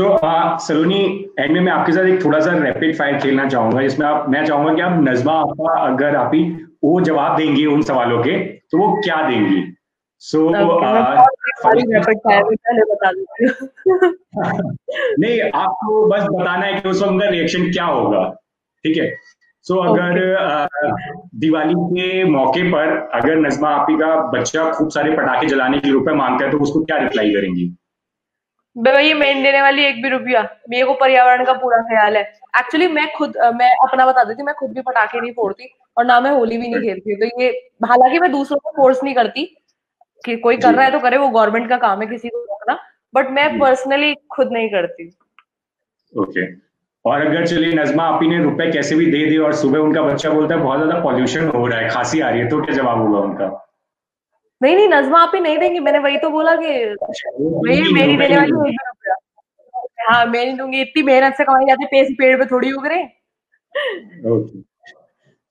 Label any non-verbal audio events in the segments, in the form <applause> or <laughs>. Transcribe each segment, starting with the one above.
सो सलोनी and में मैं आपके साथ एक थोड़ा सा रैपिड फायर खेलना चाहूँगा जिसमें आप मैं चाहूँगा कि आप नजमा आपका अगर आप ही वो जवाब देंगी उन सवालों के तो वो क्या देंगी? सो <laughs> नहीं आपको बस बताना है कि उस वक्त उनका रिएक्शन क्या होगा ठीक है? सो so, अगर दिवाली के मौके पर अगर नजमा आपी का बच्चा खूब सारे पटाखे जलाने की रुपए माँगता है तो उसको क्या रिप्लाई करेंगी? भैया मैं देने वाली एक भी रुपया। मेरे को पर्यावरण का पूरा ख्याल है। एक्चुअली मैं खुद मैं अपना बता देती मैं खुद भी पटाखे नहीं फोड़ती और ना मैं होली भी नहीं खेलती। तो ये हालाँकि मैं दूसरों को फोर्स नहीं करती कि कोई कर रहा है तो करे वो गवर्नमेंट का काम है किसी को रोकना बट मैं पर्सनली खुद नहीं करती। Okay okay. और अगर चलिए नजमा आपी ने रुपए कैसे भी दे दिए और सुबह उनका बच्चा बोलता है बहुत ज़्यादा पॉल्यूशन हो रहा है खांसी आ रही है तो क्या जवाब होगा उनका? नहीं नहीं नजमा आप ही नहीं देंगे। मैंने वही तो बोला कि वही मेरी देने वाली हाँ। मैं नहीं दूँगी। इतनी मेहनत से कमाई जाती पेड़ पेड़ पे थोड़ी उग रहे।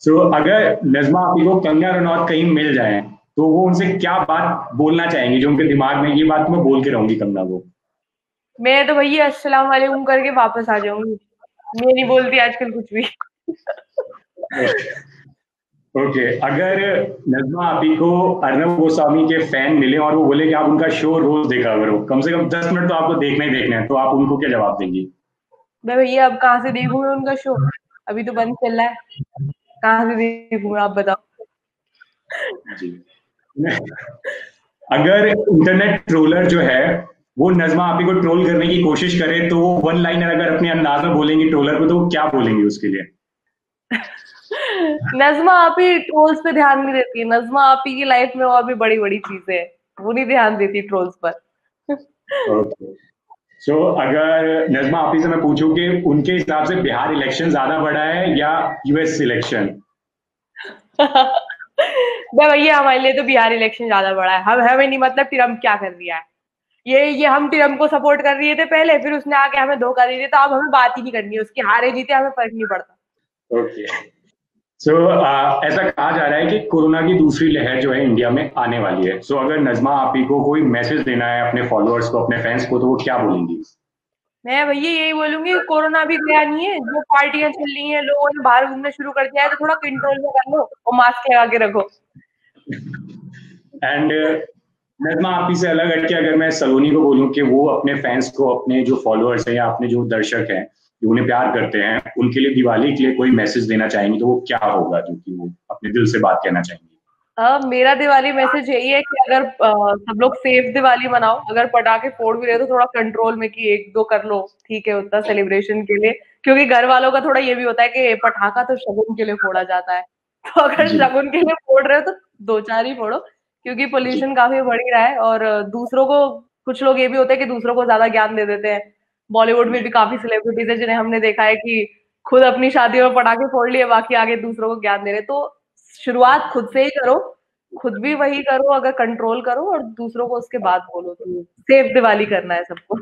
सो अगर नजमा आपी को कंगना रनौत कहीं मिल जाए तो वो उनसे क्या बात बोलना चाहेंगे? जो उनके दिमाग में ये बात मैं बोल के रहूँगी कंगना को। मैं तो भैया अस्सलाम वालेकुम करके वापस आ जाऊँगी। मैं नहीं बोलती आजकल कुछ भी। Okay okay. अगर नजमा आपी को अर्नब गोस्वामी के फ़ैन मिले और वो बोले कि आप उनका शो रोज देखा करो। कम से कम दस मिनट तो आपको देखना ही देखना है तो आप उनको क्या जवाब देंगी? मैं भैया अब कहाँ से देखूँगी उनका शो अभी तो बंद चल रहा है। कहाँ से देखूँगा आप बताओ? जी। अगर इंटरनेट ट्रोलर जो है वो नजमा आपी को ट्रोल करने की कोशिश करे तो वो वन लाइनर अगर अपने अंदाज में बोलेंगी ट्रोलर को तो वो क्या बोलेंगी उसके लिए? नजमा आप ही ट्रोल्स पे ध्यान नहीं देती। नजमा आपी की लाइफ में और भी बड़ी बड़ी चीज़ें है। वो नहीं ध्यान देती ट्रोल्स पर। Okay. सो अगर नजमा आपी से मैं पूछूँ कि उनके हिसाब से बिहार इलेक्शन ज़्यादा बड़ा है या यूएस इलेक्शन <laughs> भैया हमारे लिए तो बिहार इलेक्शन ज़्यादा बड़ा है। हम हमें नहीं मतलब ट्रंप क्या कर दिया है। ये ये हम ट्रंप को सपोर्ट कर रहे थे पहले फिर उसने आके हमें धोखा दे दिया तो अब हमें बात ही नहीं करनी है। उसकी हारे जीते हमें फ़र्क नहीं पड़ता। ओके सो so, uh, ऐसा कहा जा रहा है कि कोरोना की दूसरी लहर जो है इंडिया में आने वाली है। सो so, अगर नजमा आपी को कोई मैसेज देना है अपने फॉलोअर्स को अपने फैंस को तो वो क्या बोलेंगी? मैं भैया यही बोलूँगी कोरोना भी गया नहीं है। जो पार्टियाँ चल रही हैं लोगों ने बाहर घूमना शुरू कर दिया है तो थोड़ा कंट्रोल में कर लो और मास्क लगा के रखो। एंड नजमा आप ही से अलग हटके अगर मैं सलोनी को बोलूँ कि वो अपने फैंस को अपने जो फॉलोअर्स हैं या अपने जो दर्शक हैं जो उन्हें प्यार करते हैं उनके लिए दिवाली के लिए कोई मैसेज देना चाहेंगे तो वो क्या होगा? जो कि वो अपने दिल से बात कहना चाहेंगे। Uh, मेरा दिवाली मैसेज यही है कि अगर uh, सब लोग सेफ़ दिवाली मनाओ। अगर पटाखे फोड़ भी रहे तो थोड़ा कंट्रोल में कि एक दो कर लो। ठीक है उतना सेलिब्रेशन के लिए। क्योंकि घर वालों का थोड़ा ये भी होता है कि पटाखा तो शगुन के लिए फोड़ा जाता है। तो अगर शगुन के लिए फोड़ रहे हो तो दो चार ही फोड़ो। क्योंकि पोल्यूशन काफ़ी बढ़ ही रहा है और दूसरों को कुछ लोग ये भी होते हैं कि दूसरों को ज़्यादा ज्ञान दे देते हैं। बॉलीवुड में भी काफ़ी सेलिब्रिटीज है जिन्हें हमने देखा है कि खुद अपनी शादी में पटाखे फोड़ लिए, बाकी आगे दूसरों को ज्ञान दे रहे तो शुरुआत खुद से ही करो, खुद भी वही करो, अगर कंट्रोल करो और दूसरों को उसके बाद बोलो तो सेफ़ दिवाली करना है सबको।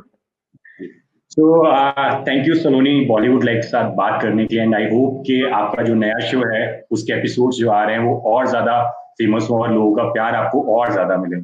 So thank you Saloni Bollywood like के साथ बात करने के एंड आई होप कि आपका जो नया शो है, उसके एपिसोड्स जो आ रहे हैं, वो और ज़्यादा फ़ेमस हो और लोगों का प्यार आपको और ज़्यादा मिले।